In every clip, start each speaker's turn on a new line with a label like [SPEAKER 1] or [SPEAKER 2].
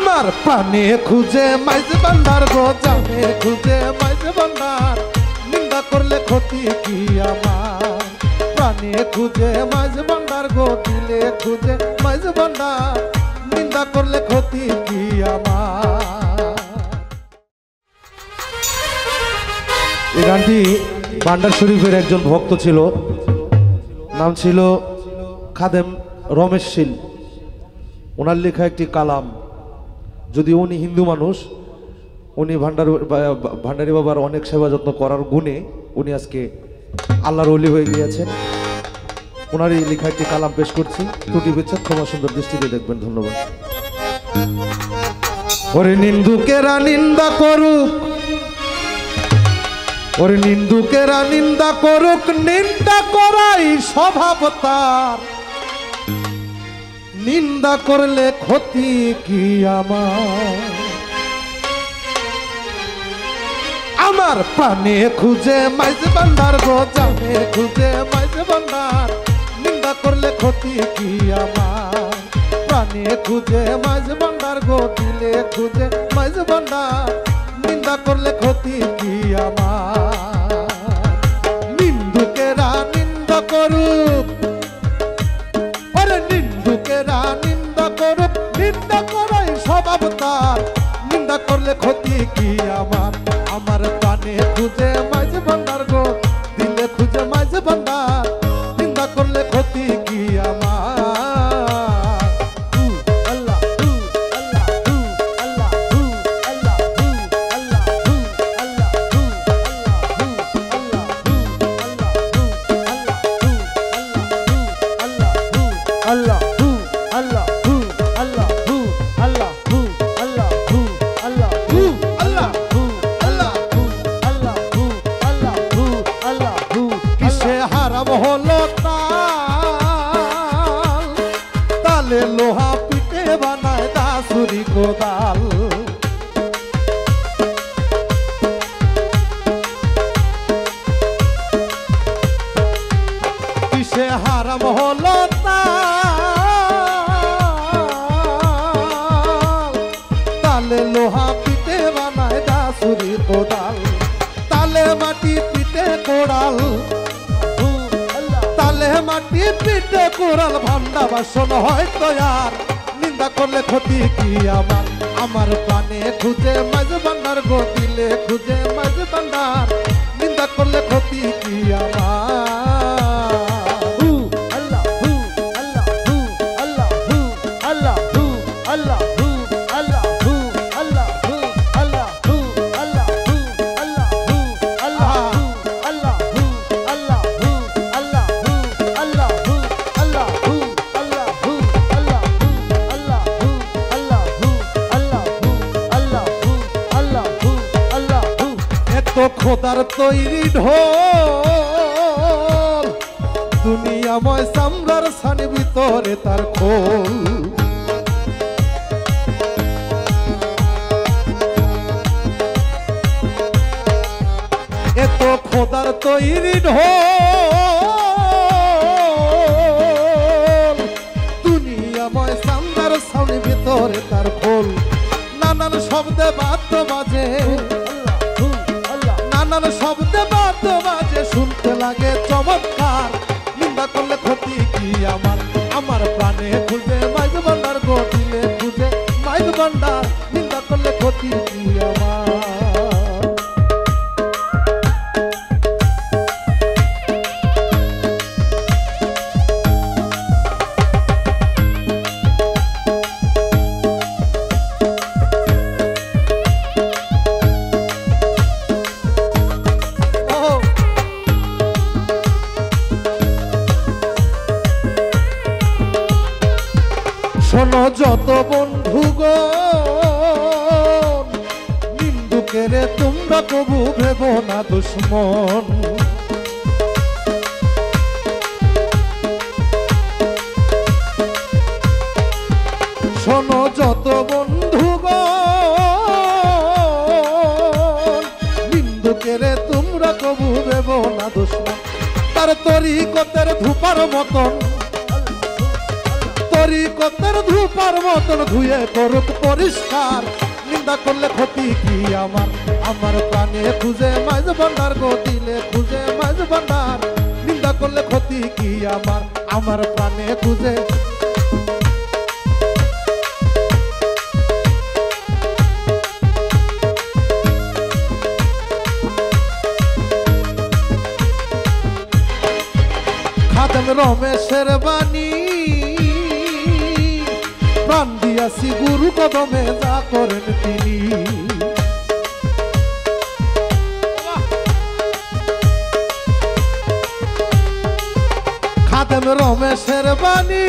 [SPEAKER 1] আমার প্রাণে খুঁজে মাইজ ভান্ডার গো, জানে খুঁজে মাইজ ভান্ডার নিন্দা করলে ক্ষতি কি আমার? প্রাণে খুঁজে মাইজ ভান্ডার গো, দিলে খুঁজে মাইজ ভান্ডার নিন্দা করলে ক্ষতি কি আমার? এই গানটি ভান্ডার শরীফের একজন ভক্ত ছিল। নাম ছিল খাদেম রমেশ শীল। ওনার লেখা একটি কালাম। যদি উনি হিন্দু মানুষ, উনি ভান্ডার ভান্ডারী বাবার অনেক সেবা যত্ন করার গুণে উনি আজকে আল্লাহর অলি হয়ে গিয়েছেন। ওনার এই লেখা একটি কালাম পেশ করছি। ত্রুটি বিচ্ছেদ ক্ষমা সুন্দর দৃষ্টিতে দেখবেন। ধন্যবাদ। ওরে নিন্দুকেরা নিন্দা করুক, ওরে নিন্দুকেরা নিন্দা করুক, নিন্দা করাই স্বভাব তার। নিন্দা করলে ক্ষতি কি আমার? আমার প্রাণে খুঁজে মাইজ বান্দার গো, জানে খুঁজে মাইজ বান্দার। নিন্দা করলে ক্ষতি কি আমার? প্রাণে খুঁজে মাইজ বান্দার গো, দিলে খুঁজে মাইজ বান্দার। নিন্দা করলে ক্ষতি কি আমার? স্বভাব তার নিন্দা করলে ক্ষতি কি আমার আমার প্রাণে খুঁজে মাঝ ভান্ডার গো দিলে খুঁজে মাঝ ভান্ডার নিন্দা করলে ক্ষতি কি আমার আল্লাহ, আল্লাহ, আল্লাহ, আল্লাহ, আল্লাহ, আল্লাহ, আল্লাহ, আল্লাহ, আল্লাহ, হারাম হলো তাল। লোহা পিটে বানায় দাসুরি কোদাল। কিসে হারাম হলো তালে পিঠে কোরাল ভান্ডা বাসন আর নিন্দা করলে ক্ষতি কি আমার? আমার প্রাণে খুঁজে মাঝ ভান্ডার গতিলে খুঁজে মাঝ ভান্ডার। নিন্দা করলে ক্ষতি কি আমার? খোদার তৈরি ঢোল। দুনিয়াময় সামরার সানি ভিতরে তার খোল। এত খোদার তৈরি ঢোল। দুনিয়াময় সামরার সানি ভিতরে তার খোল। নানান শব্দে বাদ্য বাজে। নানান শব্দে বাদ্য বাজে শুনতে লাগে বন্ধু গো। নিন্দুকেরে তোমরা কবু ভেব না দুশ্মন। শোনো যত বন্ধু গো। নিন্দুকেরে তোমরা কবু ভেব না দুশ্মন। তার তরিকতের ধূপার মতন। তরিকতের ধূপার মতন ধুয়ে করুক পরিষ্কার। নিন্দা করলে ক্ষতি কি আমার? আমার প্রাণে খুঁজে মাঝ ভান্ডার গো খুঁজে মাঝ ভান্ডার। নিন্দা করলে ক্ষতি কি আমার? আমার প্রাণে খুঁজে। রমেশের বাণী দিয়াছি গুরু কদমে যা করেন তিনি। খাদেম রমেশের বাণী।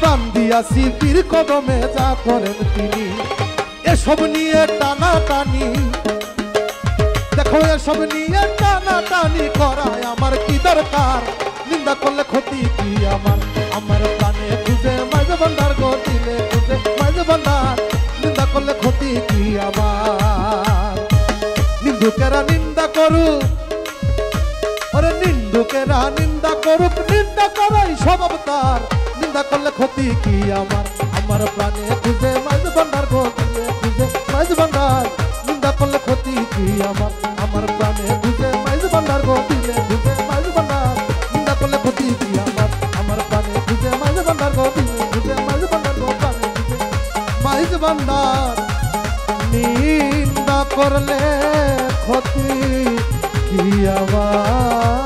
[SPEAKER 1] প্রাণ দিয়াছি পীর কদমে যা করেন তিনি। এসব নিয়ে টানা টানি দেখো, এসব নিয়ে টানা টানি করায় আমার কি দরকার? নিন্দা করলে ক্ষতি কি আমার? আমার প্রাণে খুঁজে মাঝ ভান্ডার গো দিলে খুঁজে মাঝ ভান্ডার। নিন্দা করলে ক্ষতি কি আমার? নিন্দুকেরা নিন্দা করুক। ওরে নিন্দুকেরা নিন্দা করুক, নিন্দা করাই স্বভাব তার। নিন্দা করলে ক্ষতি কি আমার? আমার প্রাণে খুঁজে মাঝ ভান্ডার গো দিলে খুঁজে মাঝ ভান্ডার। নিন্দা করলে ক্ষতি কি আমার? আমার প্রাণে খুঁজে মাঝ ভান্ডার গো নিন্দা করলে ক্ষতি কি আমার